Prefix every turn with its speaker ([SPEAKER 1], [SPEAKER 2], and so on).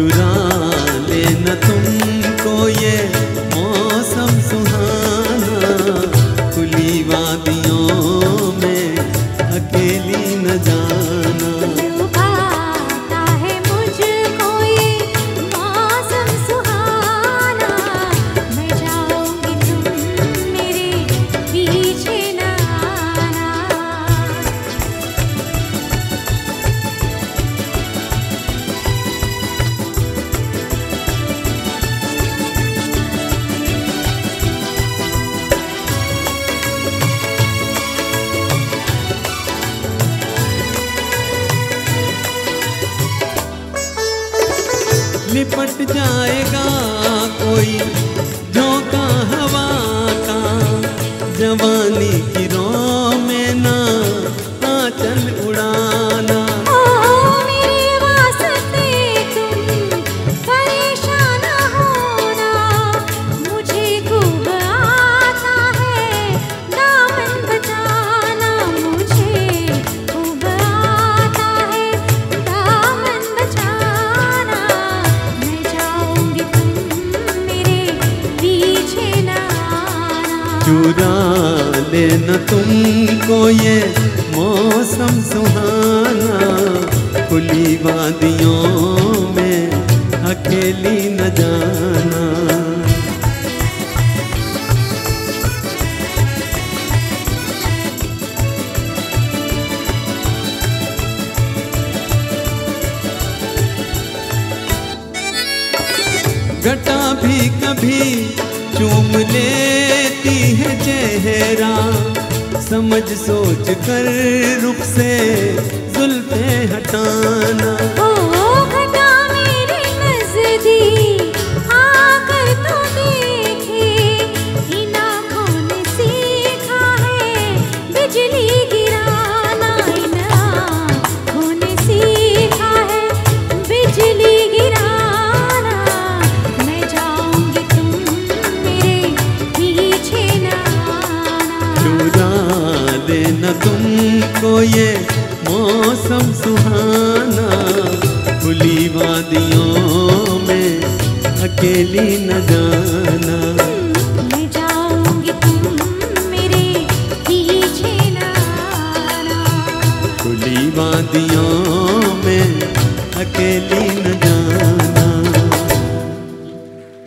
[SPEAKER 1] चुरा लेना तुमको ये झपट जाएगा कोई झोंका हवा का जवानी की चुरा लेना तुमको ये मौसम सुहाना। खुली वादियों में अकेली न जाना। घटा भी कभी चूम लेती है चेहरा। समझ सोच कर रुख से जुल्फे हटाना। तुमको ये मौसम सुहाना खुली वादियों में अकेली न जाना।
[SPEAKER 2] मैं तुम मेरे पीछे ना आना